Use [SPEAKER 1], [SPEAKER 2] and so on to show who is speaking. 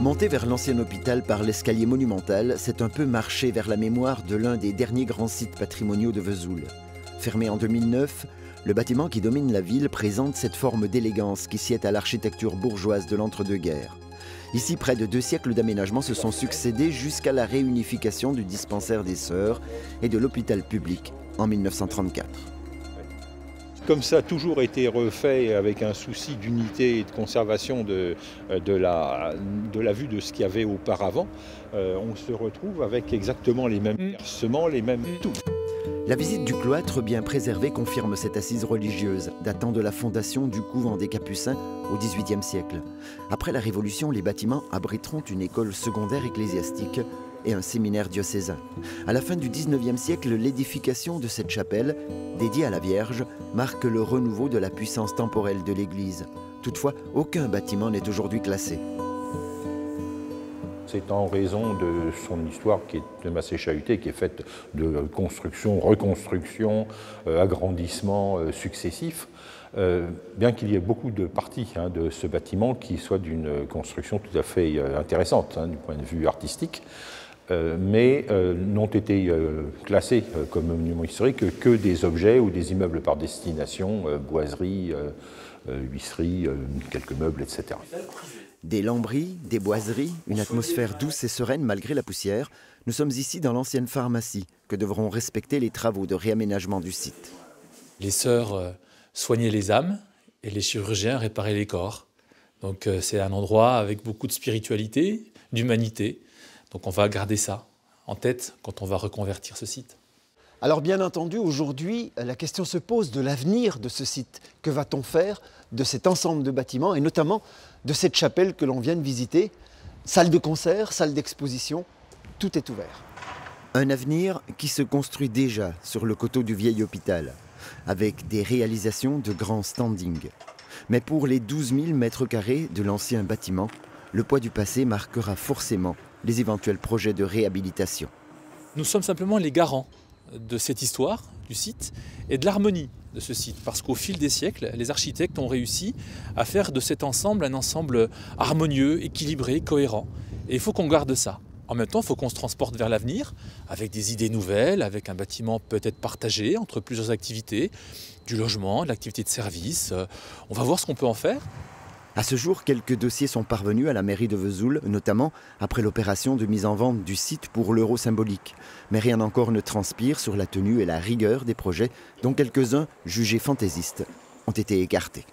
[SPEAKER 1] Monter vers l'ancien hôpital par l'escalier monumental, c'est un peu marcher vers la mémoire de l'un des derniers grands sites patrimoniaux de Vesoul. Fermé en 2009, le bâtiment qui domine la ville présente cette forme d'élégance qui sied à l'architecture bourgeoise de l'entre-deux-guerres. Ici, près de deux siècles d'aménagement se sont succédés jusqu'à la réunification du dispensaire des Sœurs et de l'hôpital public en 1934
[SPEAKER 2] comme ça a toujours été refait avec un souci d'unité et de conservation de, euh, de, la, de la vue de ce qu'il y avait auparavant, euh, on se retrouve avec exactement les mêmes percements, mm. les mêmes tout.
[SPEAKER 1] La visite du cloître bien préservé confirme cette assise religieuse, datant de la fondation du couvent des Capucins au XVIIIe siècle. Après la Révolution, les bâtiments abriteront une école secondaire ecclésiastique et un séminaire diocésain. À la fin du XIXe siècle, l'édification de cette chapelle, dédiée à la Vierge, marque le renouveau de la puissance temporelle de l'Église. Toutefois, aucun bâtiment n'est aujourd'hui classé.
[SPEAKER 2] C'est en raison de son histoire qui est assez chahutée, qui est faite de construction, reconstruction, euh, agrandissement euh, successifs. Euh, bien qu'il y ait beaucoup de parties hein, de ce bâtiment qui soient d'une construction tout à fait intéressante hein, du point de vue artistique. Euh, mais euh, n'ont été euh, classés comme monuments historiques que des objets ou des immeubles par destination, boiseries, huisseries, quelques meubles, etc.
[SPEAKER 1] Des lambris, des boiseries, une atmosphère douce et sereine malgré la poussière. Nous sommes ici dans l'ancienne pharmacie que devront respecter les travaux de réaménagement du site.
[SPEAKER 3] Les sœurs soignaient les âmes et les chirurgiens réparaient les corps. Donc c'est un endroit avec beaucoup de spiritualité, d'humanité. Donc on va garder ça en tête quand on va reconvertir ce site.
[SPEAKER 4] Alors bien entendu, aujourd'hui, la question se pose de l'avenir de ce site. Que va-t-on faire de cet ensemble de bâtiments et notamment de cette chapelle que l'on vient de visiter? Salle de concert, salle d'exposition, tout est ouvert.
[SPEAKER 1] Un avenir qui se construit déjà sur le coteau du vieil hôpital, avec des réalisations de grands standings. Mais pour les 12 000 mètres carrés de l'ancien bâtiment, le poids du passé marquera forcément les éventuels projets de réhabilitation.
[SPEAKER 3] Nous sommes simplement les garants de cette histoire du site et de l'harmonie de ce site, parce qu'au fil des siècles, les architectes ont réussi à faire de cet ensemble un ensemble harmonieux, équilibré, cohérent. Et il faut qu'on garde ça. En même temps, il faut qu'on se transporte vers l'avenir avec des idées nouvelles, avec un bâtiment peut-être partagé entre plusieurs activités, du logement, de l'activité de service. On va voir ce qu'on peut en faire.
[SPEAKER 1] À ce jour, quelques dossiers sont parvenus à la mairie de Vesoul, notamment après l'opération de mise en vente du site pour l'euro symbolique. Mais rien encore ne transpire sur la tenue et la rigueur des projets, dont quelques-uns, jugés fantaisistes, ont été écartés.